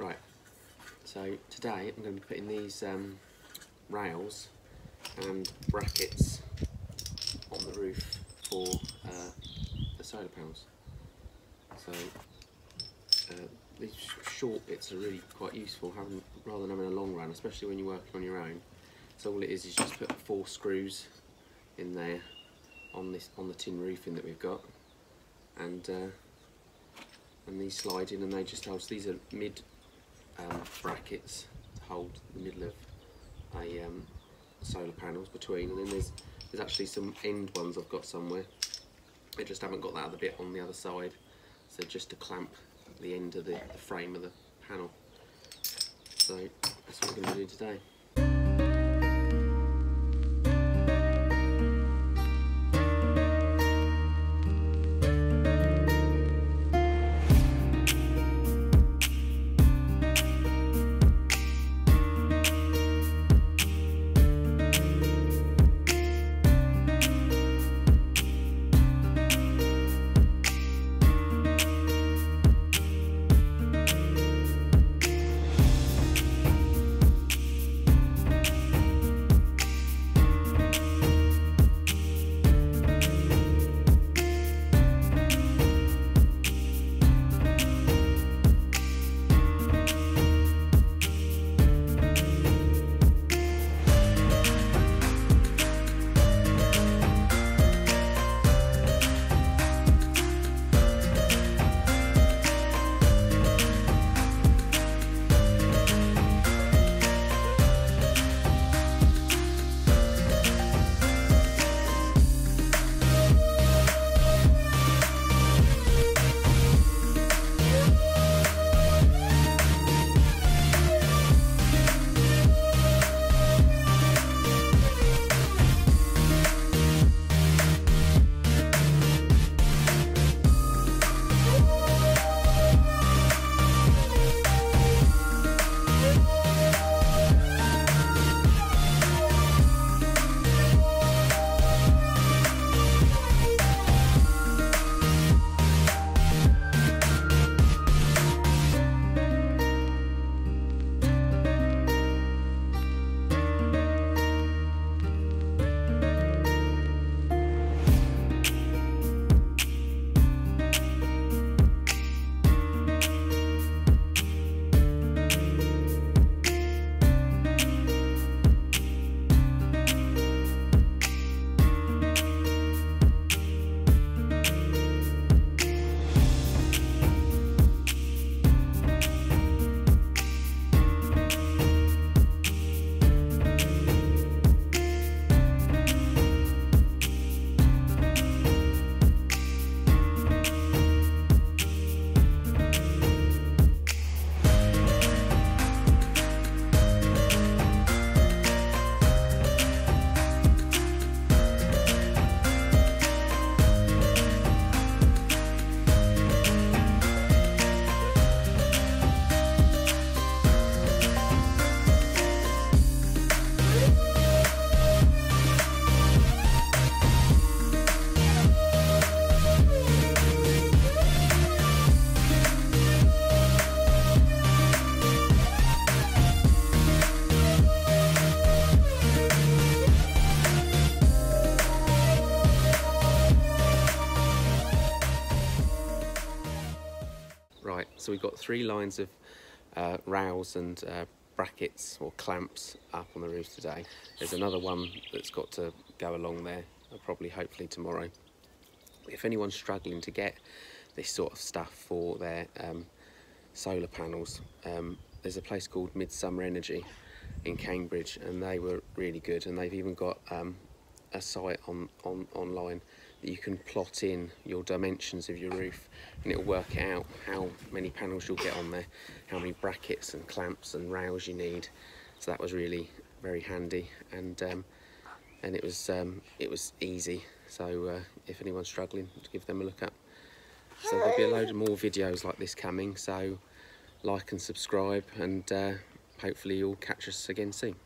Right, so today I'm going to be putting these um, rails and brackets on the roof for uh, the solar panels. So uh, these short bits are really quite useful having, rather than having a long run, especially when you're working on your own. So all it is is just put four screws in there on this on the tin roofing that we've got, and uh, and these slide in and they just hold. So these are mid um, brackets to hold the middle of a um, solar panels between, and then there's there's actually some end ones I've got somewhere. I just haven't got that other bit on the other side, so just to clamp the end of the, the frame of the panel. So that's what we're going to do today. So we've got three lines of uh, rails and uh, brackets or clamps up on the roof today. There's another one that's got to go along there, uh, probably hopefully tomorrow. If anyone's struggling to get this sort of stuff for their um, solar panels, um, there's a place called Midsummer Energy in Cambridge and they were really good and they've even got um, a site on, on online that you can plot in your dimensions of your roof and it'll work out how many panels you'll get on there, how many brackets and clamps and rails you need. So that was really very handy and um, and it was um, it was easy. So uh, if anyone's struggling, give them a look up. So there'll be a load of more videos like this coming. So like and subscribe and uh, hopefully you'll catch us again soon.